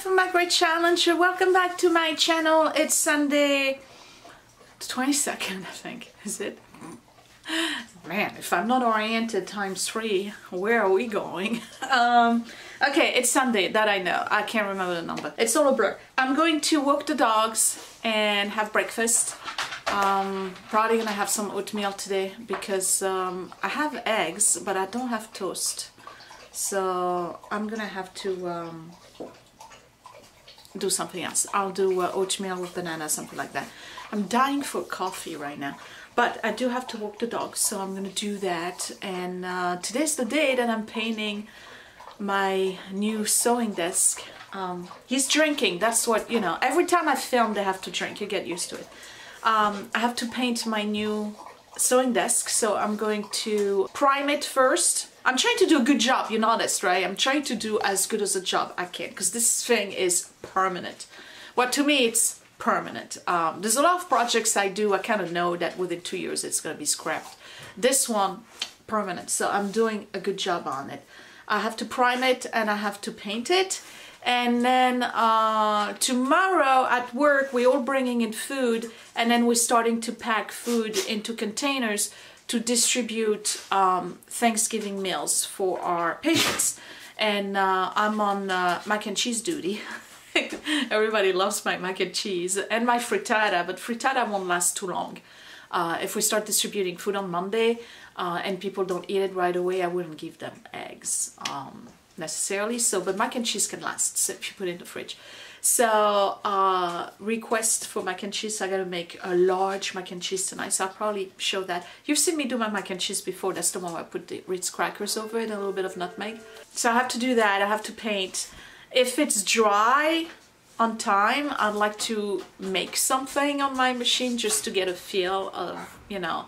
From My Great Challenge. Welcome back to my channel. It's Sunday the 22nd, I think. Is it? Man, if I'm not oriented times three, where are we going? um, okay, it's Sunday, that I know. I can't remember the number. It's all a blur. I'm going to walk the dogs and have breakfast. Um, probably gonna have some oatmeal today because um, I have eggs, but I don't have toast. So I'm gonna have to um, do something else. I'll do uh, oatmeal with banana, something like that. I'm dying for coffee right now. But I do have to walk the dogs, so I'm gonna do that. And uh, today's the day that I'm painting my new sewing desk. Um, he's drinking, that's what, you know, every time I film they have to drink, you get used to it. Um, I have to paint my new sewing desk, so I'm going to prime it first. I'm trying to do a good job, you know this, right? I'm trying to do as good as a job I can, because this thing is permanent. Well, to me, it's permanent. Um, there's a lot of projects I do, I kind of know that within two years it's going to be scrapped. This one, permanent, so I'm doing a good job on it. I have to prime it and I have to paint it and then uh, tomorrow at work we're all bringing in food and then we're starting to pack food into containers to distribute um, Thanksgiving meals for our patients. And uh, I'm on uh, mac and cheese duty. Everybody loves my mac and cheese and my frittata but frittata won't last too long. Uh, if we start distributing food on Monday uh, and people don't eat it right away I wouldn't give them eggs um, necessarily. So but mac and cheese can last so if you put it in the fridge so uh, request for mac and cheese I gotta make a large mac and cheese tonight so I'll probably show that. You've seen me do my mac and cheese before that's the one where I put the Ritz crackers over it and a little bit of nutmeg. So I have to do that I have to paint. If it's dry on time I'd like to make something on my machine just to get a feel of you know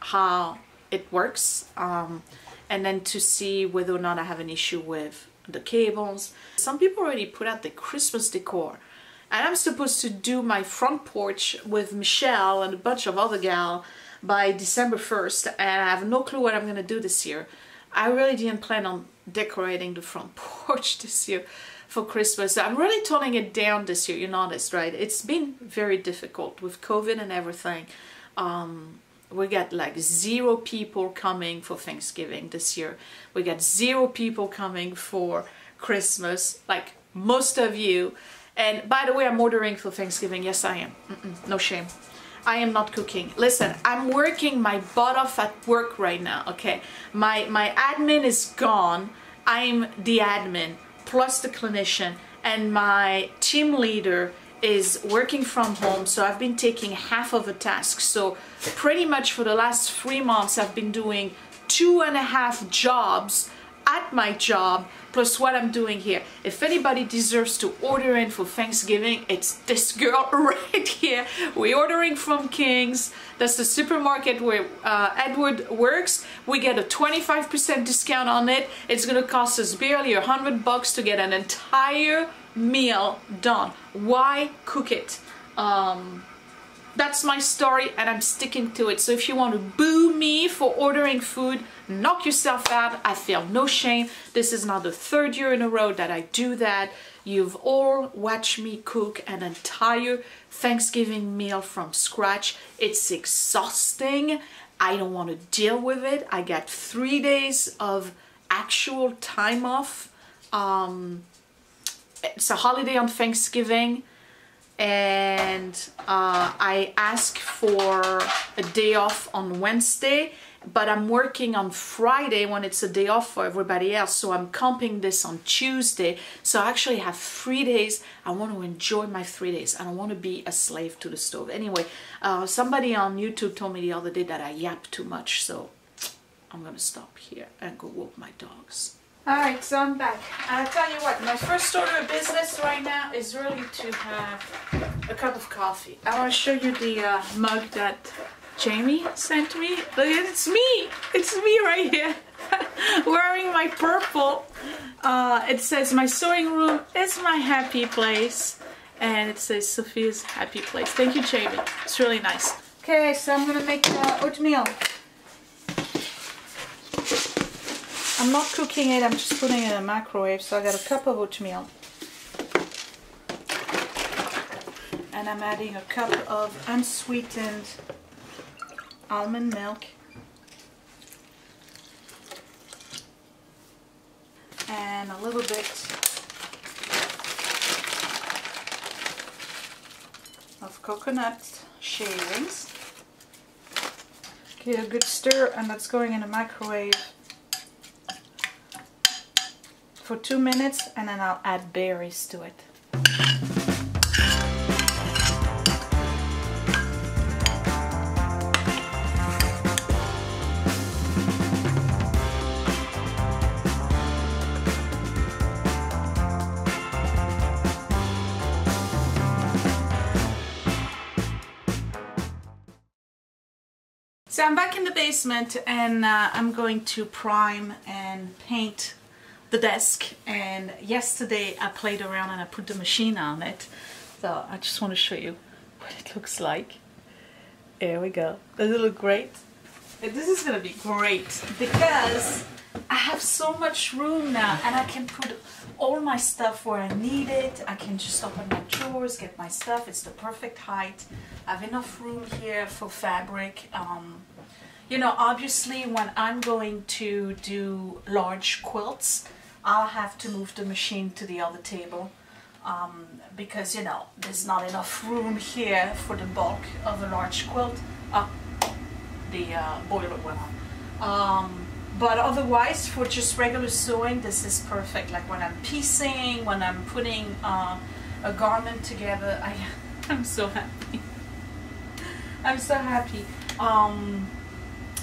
how it works um, and then to see whether or not I have an issue with the cables. Some people already put out the Christmas decor and I'm supposed to do my front porch with Michelle and a bunch of other gal by December 1st and I have no clue what I'm gonna do this year. I really didn't plan on decorating the front porch this year for Christmas. I'm really toning it down this year, you noticed, right? It's been very difficult with COVID and everything. Um, we got like zero people coming for Thanksgiving this year. We got zero people coming for Christmas, like most of you. And by the way, I'm ordering for Thanksgiving. Yes, I am. Mm -mm, no shame. I am not cooking. Listen, I'm working my butt off at work right now, okay? My, my admin is gone. I'm the admin plus the clinician and my team leader is working from home so I've been taking half of a task so pretty much for the last three months I've been doing two and a half jobs at my job plus what I'm doing here. If anybody deserves to order in for Thanksgiving, it's this girl right here. We're ordering from King's. That's the supermarket where uh, Edward works. We get a 25% discount on it. It's gonna cost us barely a hundred bucks to get an entire meal done. Why cook it? Um, that's my story and I'm sticking to it. So if you want to boo me for ordering food, knock yourself out. I feel no shame. This is now the third year in a row that I do that. You've all watched me cook an entire Thanksgiving meal from scratch. It's exhausting. I don't want to deal with it. I got three days of actual time off. Um, it's a holiday on Thanksgiving and uh, I ask for a day off on Wednesday but I'm working on Friday when it's a day off for everybody else so I'm comping this on Tuesday. So I actually have three days. I want to enjoy my three days. I don't want to be a slave to the stove. Anyway uh, somebody on YouTube told me the other day that I yap too much so I'm gonna stop here and go walk my dogs Alright, so I'm back. I'll tell you what, my first order of business right now is really to have a cup of coffee. I want to show you the uh, mug that Jamie sent me. Look, it's me! It's me right here. Wearing my purple. Uh, it says, my sewing room is my happy place. And it says, Sophia's happy place. Thank you, Jamie. It's really nice. Okay, so I'm going to make uh, oatmeal. I'm not cooking it, I'm just putting it in a microwave. So I got a cup of oatmeal. And I'm adding a cup of unsweetened almond milk. And a little bit of coconut shavings. Give a good stir and that's going in a microwave for two minutes and then I'll add berries to it. So I'm back in the basement and uh, I'm going to prime and paint the desk and yesterday I played around and I put the machine on it. So I just want to show you what it looks like. There we go. Does it look great? This is gonna be great because I have so much room now and I can put all my stuff where I need it. I can just open my drawers get my stuff. It's the perfect height. I have enough room here for fabric. Um, you know obviously when I'm going to do large quilts I'll have to move the machine to the other table um, because you know there's not enough room here for the bulk of a large quilt. Uh, the uh, boiler went. Um, but otherwise for just regular sewing this is perfect like when I'm piecing, when I'm putting uh, a garment together I, I'm so happy. I'm so happy. Um,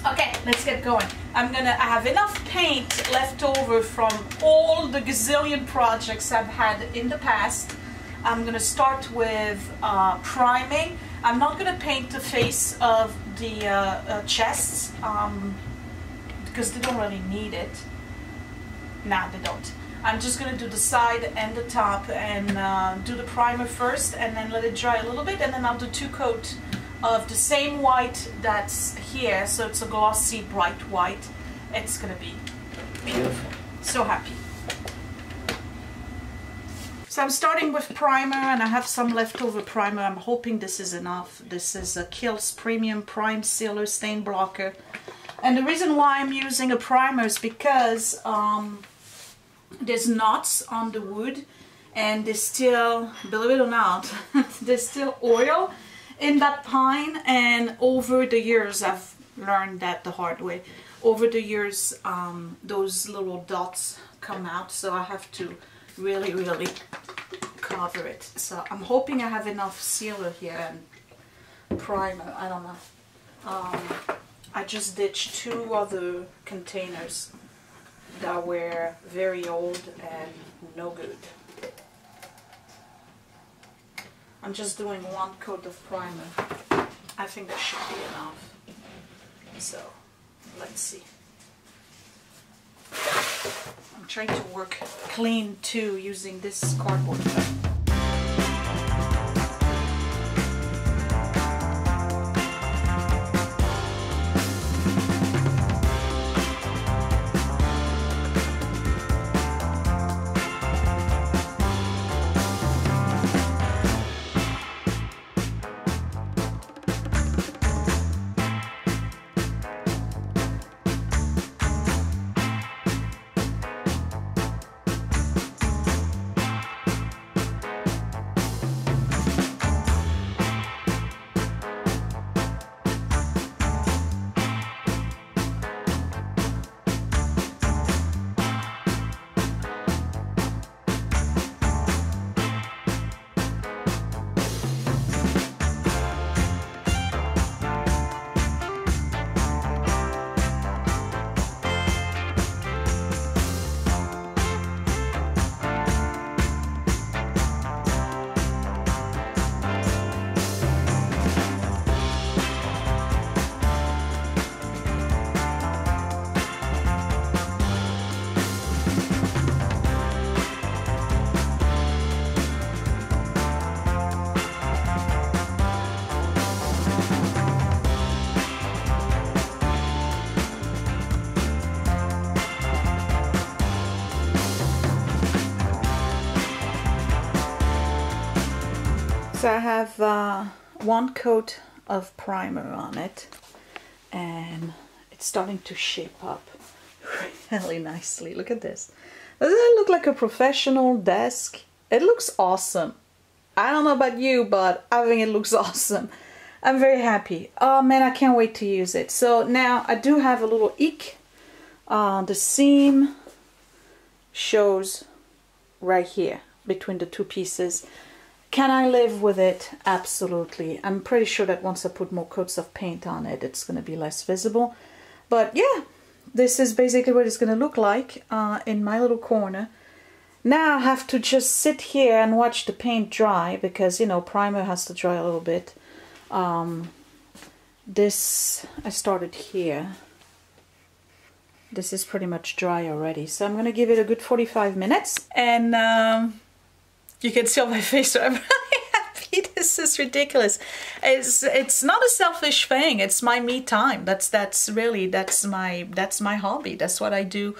Okay, let's get going. I'm gonna I have enough paint left over from all the gazillion projects I've had in the past. I'm gonna start with uh, priming. I'm not gonna paint the face of the uh, uh, chests um, because they don't really need it. Nah, they don't. I'm just gonna do the side and the top and uh, do the primer first and then let it dry a little bit and then I'll do two coat of the same white that's here so it's a glossy bright white it's gonna be beautiful. So happy. So I'm starting with primer and I have some leftover primer. I'm hoping this is enough. This is a KILZ Premium Prime Sealer Stain Blocker. And the reason why I'm using a primer is because um, there's knots on the wood and there's still, believe it or not, there's still oil in that pine and over the years I've learned that the hard way. Over the years um, those little dots come out so I have to really really cover it. So I'm hoping I have enough sealer here and primer I don't know. Um, I just ditched two other containers that were very old and no good I'm just doing one coat of primer. I think that should be enough. So, let's see. I'm trying to work clean too using this cardboard I have uh, one coat of primer on it and it's starting to shape up really nicely. Look at this. Doesn't it look like a professional desk? It looks awesome. I don't know about you, but I think it looks awesome. I'm very happy. Oh man, I can't wait to use it. So now I do have a little eek. Uh, the seam shows right here between the two pieces. Can I live with it? Absolutely. I'm pretty sure that once I put more coats of paint on it, it's going to be less visible. But yeah, this is basically what it's going to look like uh, in my little corner. Now I have to just sit here and watch the paint dry because, you know, primer has to dry a little bit. Um, this, I started here. This is pretty much dry already. So I'm going to give it a good 45 minutes. And um, you can see on my face, so I'm really happy. This is ridiculous. It's it's not a selfish thing. It's my me time. That's that's really that's my that's my hobby. That's what I do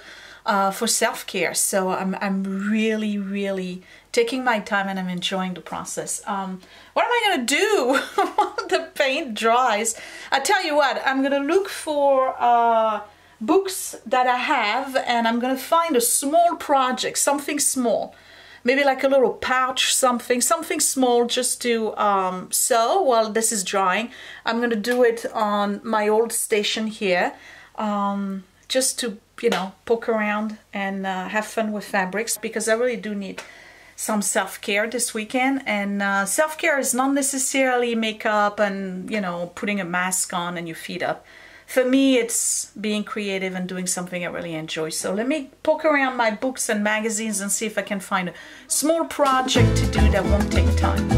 uh, for self care. So I'm I'm really really taking my time and I'm enjoying the process. Um, what am I gonna do while the paint dries? I tell you what, I'm gonna look for. Uh, books that I have and I'm gonna find a small project, something small maybe like a little pouch something something small just to um, sew while this is drying. I'm gonna do it on my old station here um, just to you know poke around and uh, have fun with fabrics because I really do need some self-care this weekend. And uh, self-care is not necessarily makeup and you know putting a mask on and your feet up for me, it's being creative and doing something I really enjoy. So let me poke around my books and magazines and see if I can find a small project to do that won't take time.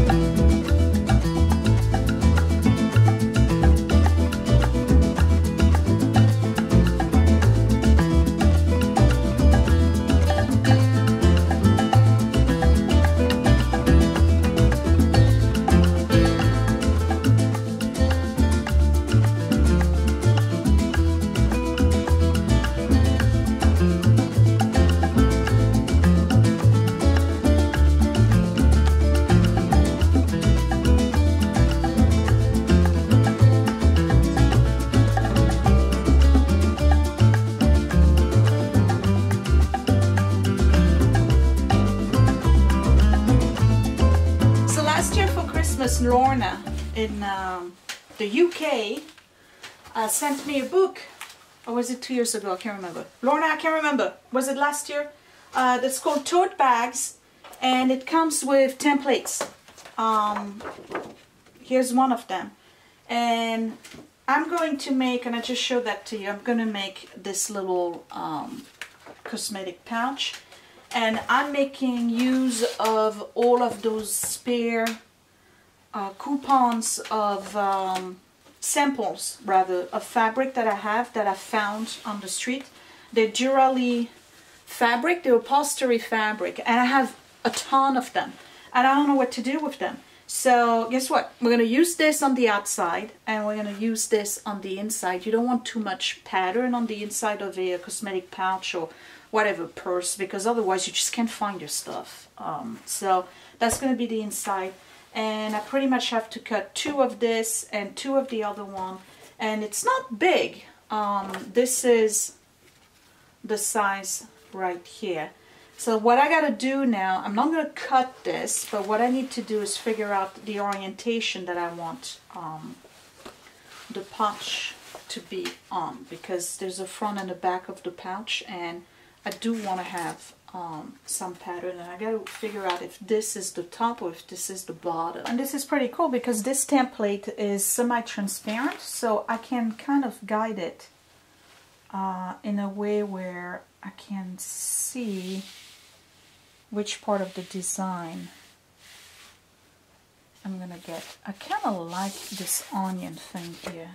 Lorna in um, the UK uh, sent me a book. Or was it two years ago? I can't remember. Lorna, I can't remember. Was it last year? Uh, that's called Tote Bags. And it comes with templates. Um, here's one of them. And I'm going to make, and I just showed that to you, I'm going to make this little um, cosmetic pouch. And I'm making use of all of those spare uh, coupons of um, samples rather of fabric that I have that I found on the street. They're Duralee fabric, they're upholstery fabric and I have a ton of them and I don't know what to do with them. So guess what? We're going to use this on the outside and we're going to use this on the inside. You don't want too much pattern on the inside of a, a cosmetic pouch or whatever purse because otherwise you just can't find your stuff. Um, so that's going to be the inside and I pretty much have to cut two of this and two of the other one. And it's not big. Um, this is the size right here. So what I gotta do now I'm not gonna cut this but what I need to do is figure out the orientation that I want um, the pouch to be on. Because there's a front and a back of the pouch and I do want to have um, some pattern and I got to figure out if this is the top or if this is the bottom. And this is pretty cool because this template is semi-transparent so I can kind of guide it uh, in a way where I can see which part of the design I'm gonna get. I kind of like this onion thing here.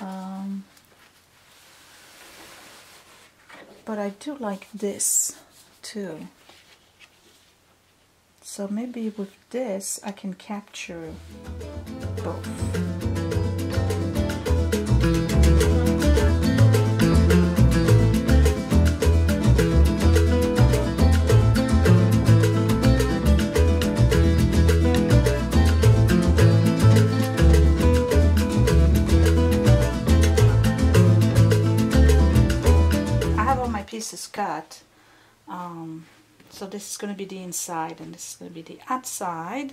Um, but I do like this too. So maybe with this I can capture both. This is cut. Um, so this is going to be the inside and this is going to be the outside.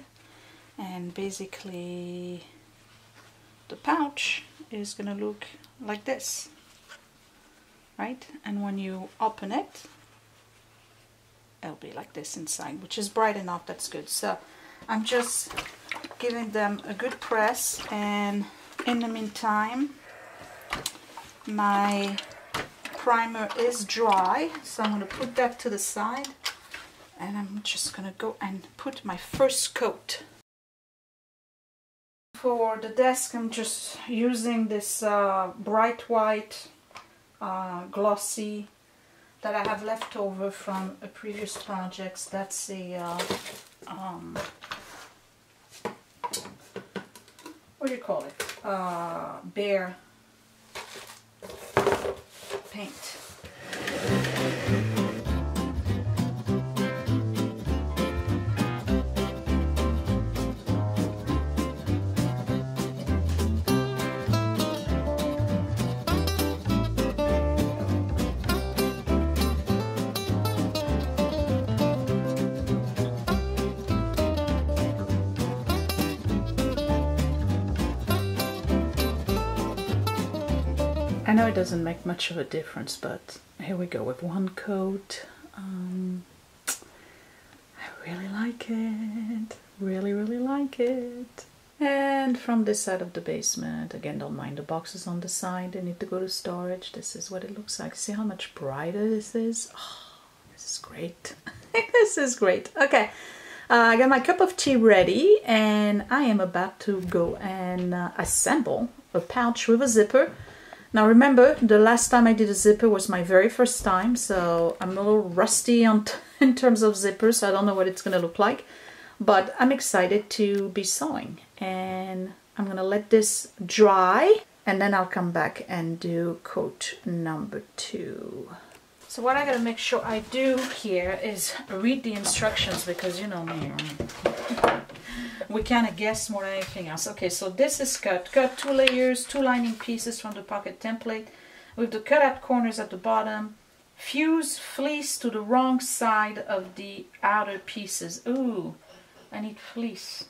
And basically the pouch is going to look like this. Right? And when you open it, it'll be like this inside, which is bright enough, that's good. So I'm just giving them a good press and in the meantime my primer is dry so I'm going to put that to the side. And I'm just going to go and put my first coat. For the desk I'm just using this uh, bright white uh, glossy that I have left over from a previous projects. That's a uh, um, what do you call it? Uh, Behr paint. Know it doesn't make much of a difference, but here we go with one coat. Um, I really like it. Really, really like it. And from this side of the basement, again, don't mind the boxes on the side. They need to go to storage. This is what it looks like. See how much brighter this is? Oh, this is great. this is great. Okay. Uh, I got my cup of tea ready and I am about to go and uh, assemble a pouch with a zipper now remember, the last time I did a zipper was my very first time, so I'm a little rusty on in terms of zippers, so I don't know what it's going to look like. But I'm excited to be sewing, and I'm going to let this dry, and then I'll come back and do coat number two. So what I gotta make sure I do here is read the instructions because you know me, we kind of guess more than anything else. Okay, so this is cut. Cut two layers, two lining pieces from the pocket template with the cut out corners at the bottom. Fuse fleece to the wrong side of the outer pieces. Ooh, I need fleece.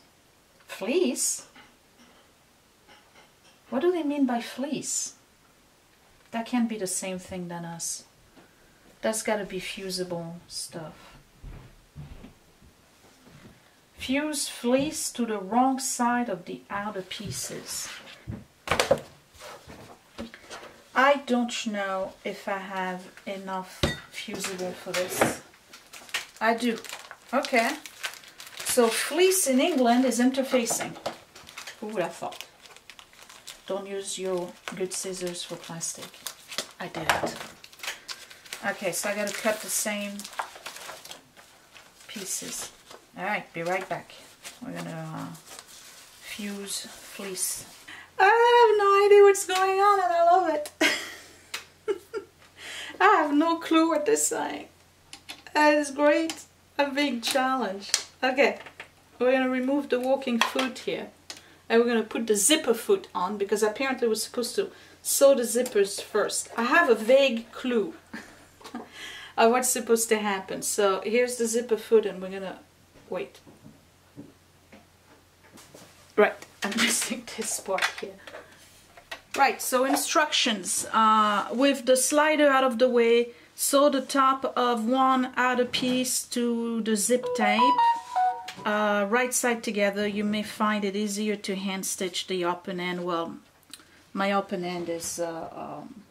Fleece? What do they mean by fleece? That can't be the same thing than us. That's got to be fusible stuff. Fuse fleece to the wrong side of the outer pieces. I don't know if I have enough fusible for this. I do. Okay. So fleece in England is interfacing. Who would have thought? Don't use your good scissors for plastic. I did it. Okay, so I gotta cut the same pieces. Alright, be right back. We're gonna uh, fuse fleece. I have no idea what's going on and I love it. I have no clue what this saying. That is great. A big challenge. Okay, we're gonna remove the walking foot here. And we're gonna put the zipper foot on because apparently we're supposed to sew the zippers first. I have a vague clue of what's supposed to happen. So here's the zipper foot and we're gonna wait. Right, I'm missing this part here. Right, so instructions. Uh, with the slider out of the way, sew the top of one outer piece to the zip tape. Uh, right side together, you may find it easier to hand stitch the open end. Well, my open end is, uh, um,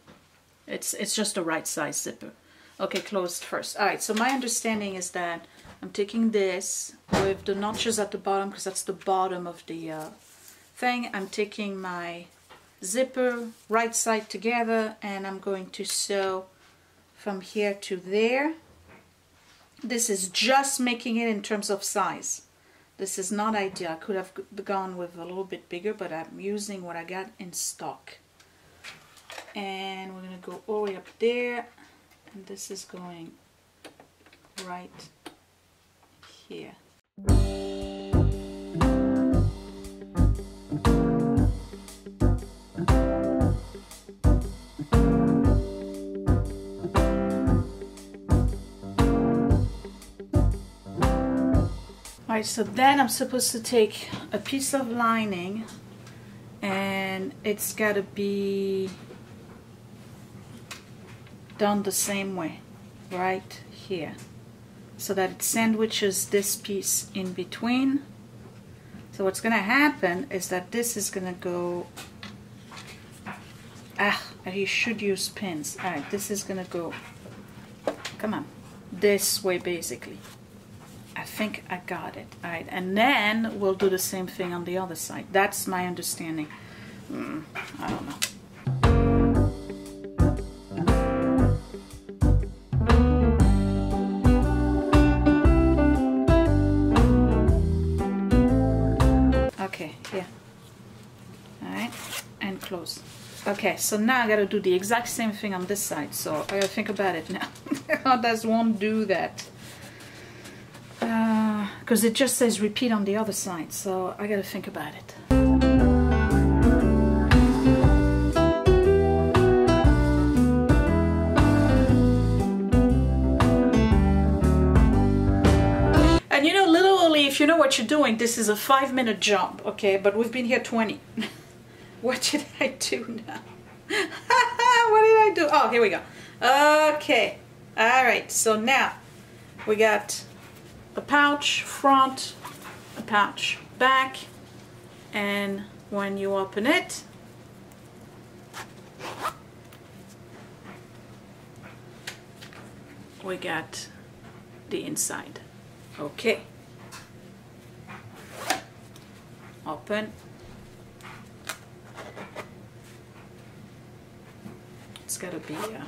it's, it's just a right size zipper. Okay, closed first. All right, so my understanding is that I'm taking this with the notches at the bottom because that's the bottom of the uh, thing. I'm taking my zipper right side together and I'm going to sew from here to there. This is just making it in terms of size. This is not ideal. I could have gone with a little bit bigger, but I'm using what I got in stock. And we're going to go all the way up there. And this is going right here. Alright, so then I'm supposed to take a piece of lining and it's got to be done the same way, right here so that it sandwiches this piece in between. So what's gonna happen is that this is gonna go ah you should use pins. Alright this is gonna go come on this way basically. I think I got it. Alright and then we'll do the same thing on the other side. That's my understanding. Mm, I don't know Okay, so now I gotta do the exact same thing on this side, so I gotta think about it now. Others won't do that. Because uh, it just says repeat on the other side, so I gotta think about it. And you know, literally, if you know what you're doing, this is a five minute jump, okay? But we've been here 20. what did I do now? what did I do? Oh, here we go. Okay. All right. So now we got a pouch front, a pouch back, and when you open it, we got the inside. Okay. open it's gotta be uh,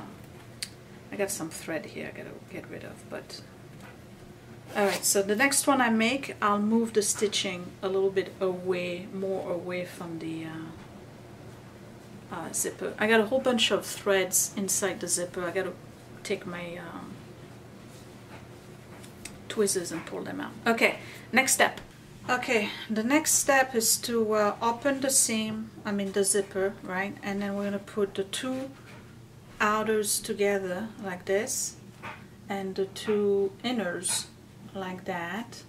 I got some thread here I gotta get rid of but alright so the next one I make I'll move the stitching a little bit away more away from the uh, uh, zipper I got a whole bunch of threads inside the zipper I gotta take my um, tweezers and pull them out okay next step Okay, the next step is to uh, open the seam, I mean the zipper, right? And then we're going to put the two outers together like this and the two inners like that.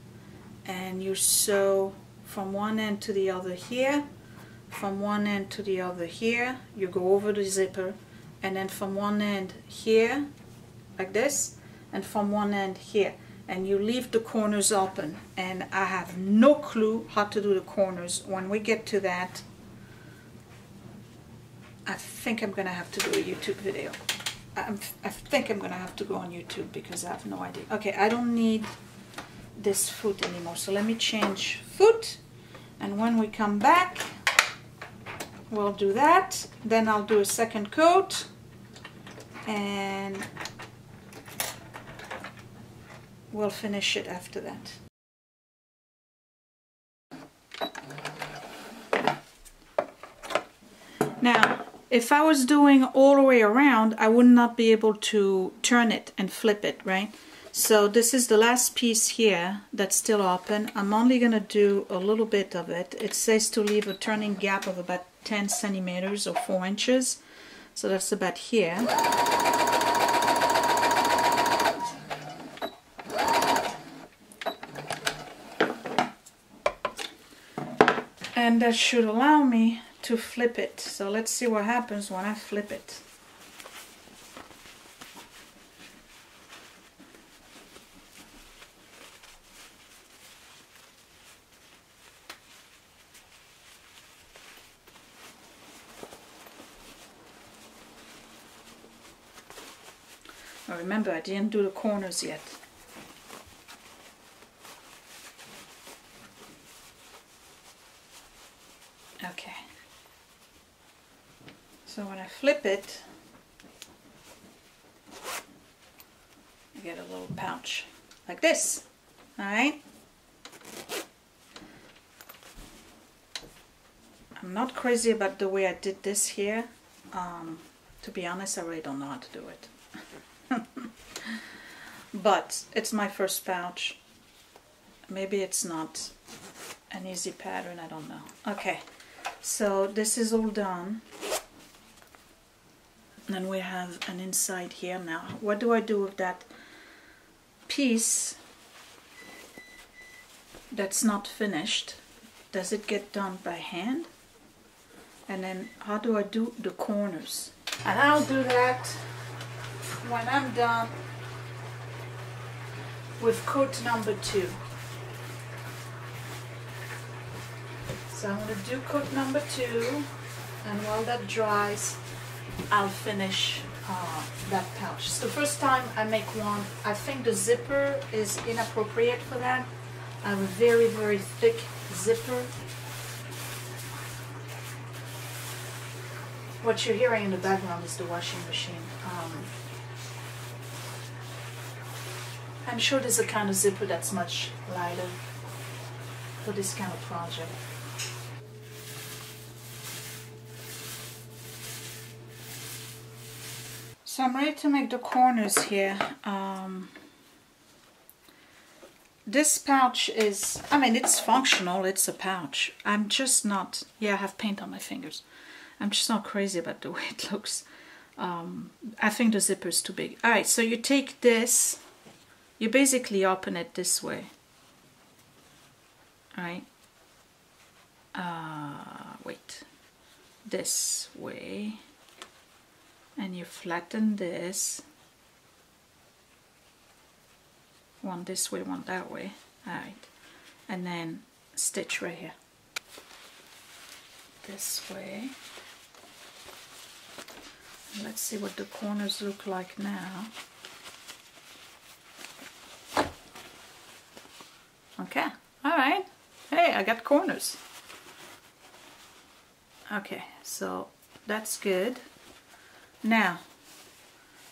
And you sew from one end to the other here, from one end to the other here. You go over the zipper and then from one end here like this and from one end here and you leave the corners open and I have no clue how to do the corners when we get to that I think I'm gonna have to do a YouTube video. I'm, I think I'm gonna have to go on YouTube because I have no idea. Okay I don't need this foot anymore so let me change foot and when we come back we'll do that. Then I'll do a second coat. And we'll finish it after that. Now, if I was doing all the way around, I would not be able to turn it and flip it, right? So this is the last piece here that's still open. I'm only going to do a little bit of it. It says to leave a turning gap of about 10 centimeters or 4 inches. So that's about here. and that should allow me to flip it. So let's see what happens when I flip it. Remember I didn't do the corners yet So when I flip it, I get a little pouch like this. Alright? I'm not crazy about the way I did this here. Um, to be honest, I really don't know how to do it. but it's my first pouch. Maybe it's not an easy pattern, I don't know. Okay, so this is all done then we have an inside here now what do I do with that piece that's not finished, does it get done by hand? And then how do I do the corners? And I'll do that when I'm done with coat number two. So I'm going to do coat number two and while that dries I'll finish uh, that pouch. It's the first time I make one. I think the zipper is inappropriate for that. I have a very very thick zipper. What you're hearing in the background is the washing machine. Um, I'm sure there's a kind of zipper that's much lighter for this kind of project. So I'm ready to make the corners here. Um, this pouch is, I mean, it's functional, it's a pouch. I'm just not, yeah, I have paint on my fingers. I'm just not crazy about the way it looks. Um, I think the zipper is too big. All right, so you take this, you basically open it this way. All right. Uh, wait, this way and you flatten this. One this way one that way. Alright. And then stitch right here. This way. Let's see what the corners look like now. Okay. Alright. Hey I got corners. Okay. So that's good now,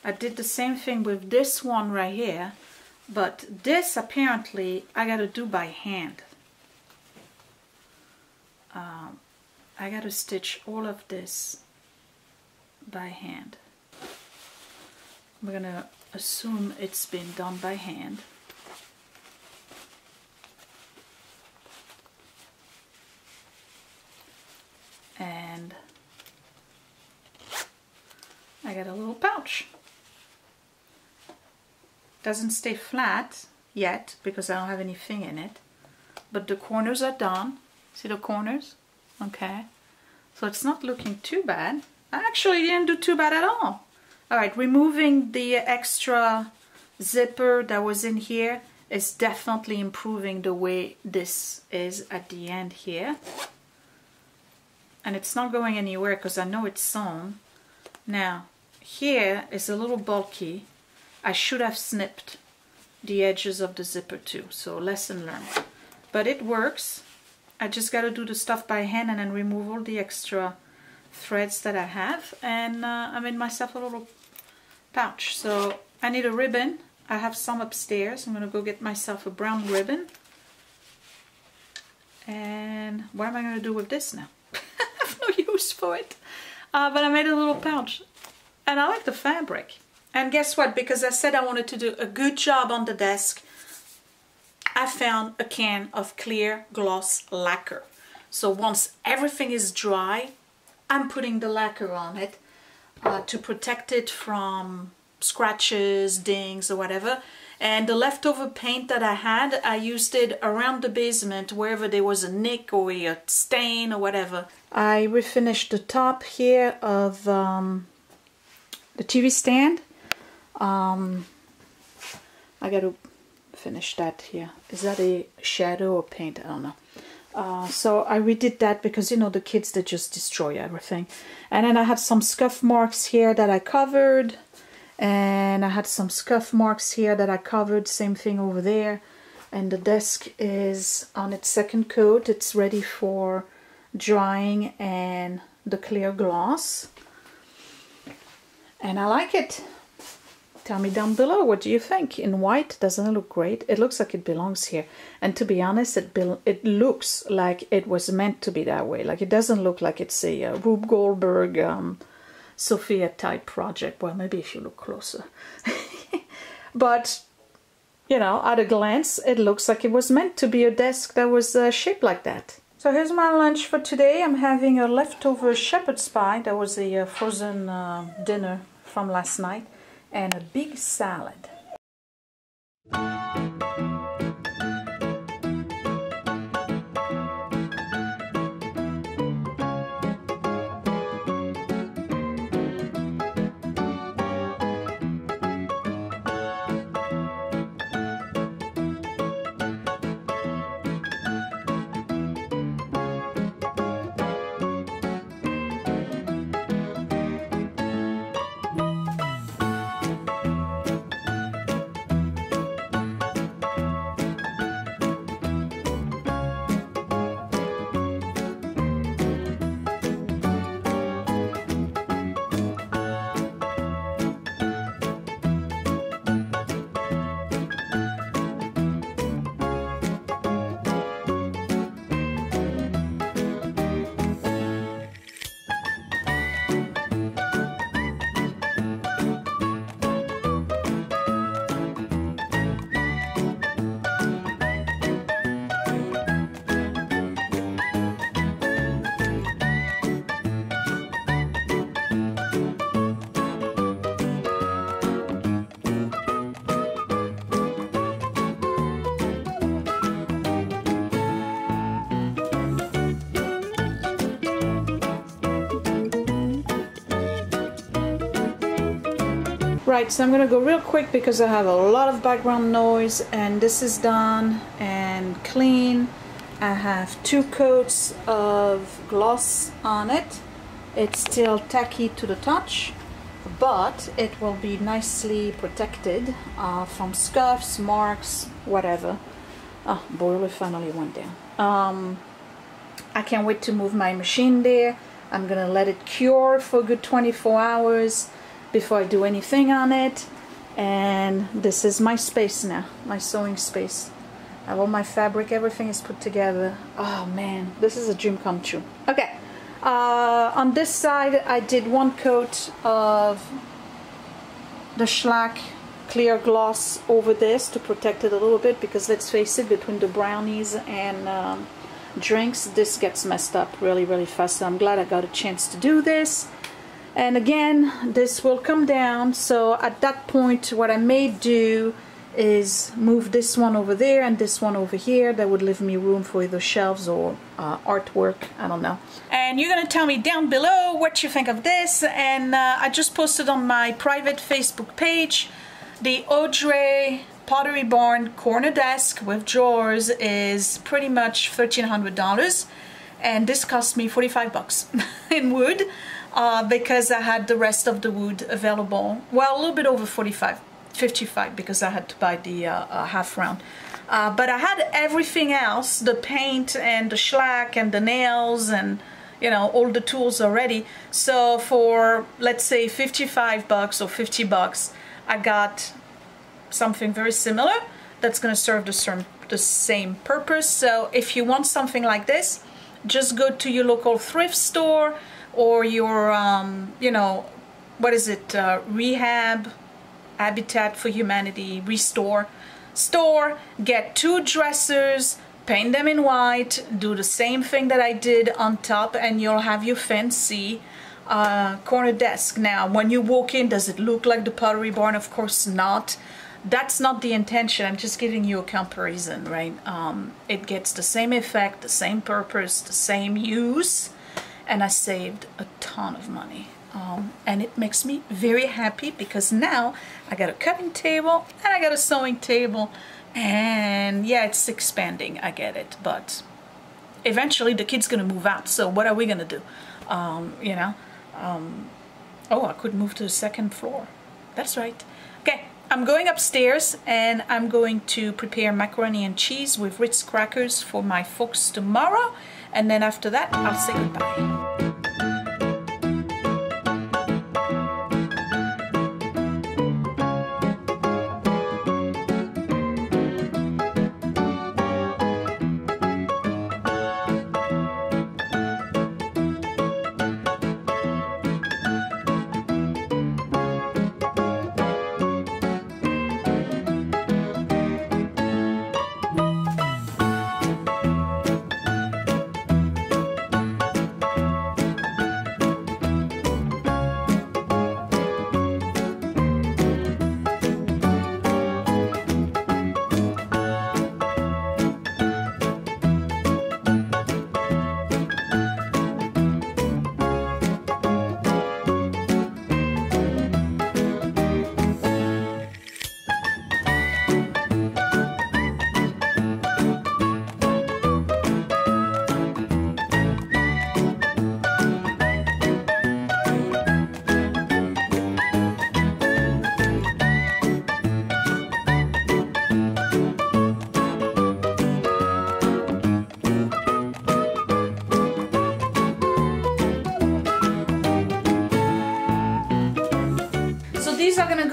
I did the same thing with this one right here, but this apparently I got to do by hand. Um, I got to stitch all of this by hand. We're to assume it's been done by hand. And I got a little pouch. Doesn't stay flat yet because I don't have anything in it. But the corners are done. See the corners? Okay. So it's not looking too bad. I actually didn't do too bad at all. Alright, removing the extra zipper that was in here is definitely improving the way this is at the end here. And it's not going anywhere because I know it's sewn. Now, here is a little bulky. I should have snipped the edges of the zipper too, so lesson learned. But it works. I just got to do the stuff by hand and then remove all the extra threads that I have and uh, I made myself a little pouch. So I need a ribbon. I have some upstairs. I'm going to go get myself a brown ribbon. And what am I going to do with this now? I have no use for it. Uh, but I made a little pouch and I like the fabric. And guess what? Because I said I wanted to do a good job on the desk, I found a can of clear gloss lacquer. So once everything is dry, I'm putting the lacquer on it uh, to protect it from scratches, dings or whatever. And the leftover paint that I had, I used it around the basement wherever there was a nick or a stain or whatever. I refinished the top here of um, the TV stand. Um, I got to finish that here. Is that a shadow or paint? I don't know. Uh, so I redid that because, you know, the kids, they just destroy everything. And then I had some scuff marks here that I covered. And I had some scuff marks here that I covered. Same thing over there. And the desk is on its second coat. It's ready for drying and the clear gloss and I like it. Tell me down below, what do you think? In white, doesn't it look great? It looks like it belongs here. And to be honest, it it looks like it was meant to be that way. Like it doesn't look like it's a uh, Rube Goldberg, um, Sophia type project. Well, maybe if you look closer. but, you know, at a glance, it looks like it was meant to be a desk that was uh, shaped like that. So here's my lunch for today. I'm having a leftover shepherd's pie. That was a uh, frozen uh, dinner from last night. And a big salad. Right, so I'm gonna go real quick because I have a lot of background noise and this is done and clean. I have two coats of gloss on it. It's still tacky to the touch, but it will be nicely protected uh, from scuffs, marks, whatever. Oh, boiler finally went down. Um, I can't wait to move my machine there. I'm gonna let it cure for a good 24 hours before I do anything on it. And this is my space now, my sewing space. I have all my fabric, everything is put together. Oh man, this is a dream come true. Okay, uh, on this side I did one coat of the shellac clear gloss over this to protect it a little bit because let's face it, between the brownies and um, drinks, this gets messed up really, really fast. So I'm glad I got a chance to do this. And again, this will come down. So at that point, what I may do is move this one over there and this one over here. That would leave me room for either shelves or uh, artwork. I don't know. And you're gonna tell me down below what you think of this. And uh, I just posted on my private Facebook page the Audrey Pottery Barn corner desk with drawers is pretty much $1,300 and this cost me 45 bucks in wood uh, because I had the rest of the wood available. Well, a little bit over 45, 55 because I had to buy the uh, uh, half round. Uh, but I had everything else, the paint and the shellac and the nails and you know all the tools already. So for let's say 55 bucks or 50 bucks, I got something very similar that's going to serve the, the same purpose. So if you want something like this, just go to your local thrift store or your, um, you know, what is it, uh, rehab, Habitat for Humanity, restore store, get two dressers, paint them in white, do the same thing that I did on top and you'll have your fancy uh, corner desk. Now, when you walk in, does it look like the Pottery Barn? Of course not. That's not the intention. I'm just giving you a comparison, right? Um, it gets the same effect, the same purpose, the same use, and I saved a ton of money. Um, and it makes me very happy because now I got a cutting table and I got a sewing table and yeah it's expanding I get it but eventually the kid's gonna move out so what are we gonna do um, you know um, oh, I could move to the second floor. That's right. Okay, I'm going upstairs and I'm going to prepare macaroni and cheese with Ritz crackers for my folks tomorrow. And then after that, I'll say goodbye.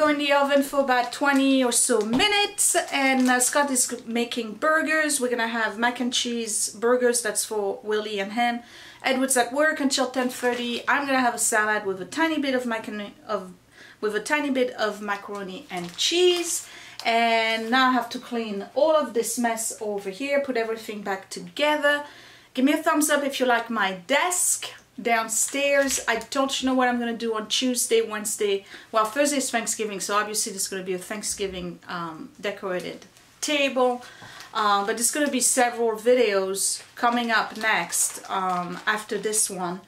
Go in the oven for about 20 or so minutes and uh, Scott is making burgers. We're gonna have mac and cheese burgers, that's for Willie and him. Edward's at work until 10.30. I'm gonna have a salad with a tiny bit of macaroni, of, with a tiny bit of macaroni and cheese. And now I have to clean all of this mess over here, put everything back together. Give me a thumbs up if you like my desk downstairs. I don't know what I'm going to do on Tuesday, Wednesday. Well, Thursday is Thanksgiving, so obviously there's going to be a Thanksgiving um, decorated table. Um, but there's going to be several videos coming up next um, after this one.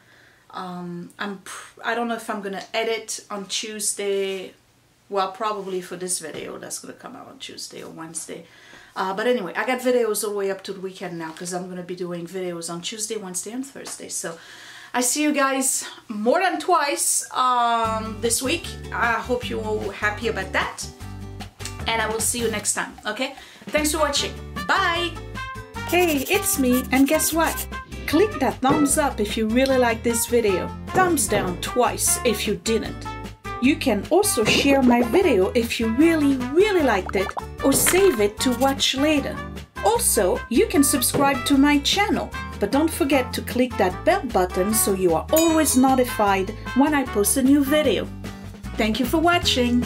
Um, I'm I don't know if I'm going to edit on Tuesday well, probably for this video, that's gonna come out on Tuesday or Wednesday. Uh, but anyway, I got videos all the way up to the weekend now because I'm gonna be doing videos on Tuesday, Wednesday, and Thursday. So I see you guys more than twice um, this week. I hope you're happy about that. And I will see you next time, okay? Thanks for watching. Bye! Hey, it's me, and guess what? Click that thumbs up if you really like this video. Thumbs down twice if you didn't. You can also share my video if you really, really liked it, or save it to watch later. Also, you can subscribe to my channel, but don't forget to click that bell button so you are always notified when I post a new video. Thank you for watching!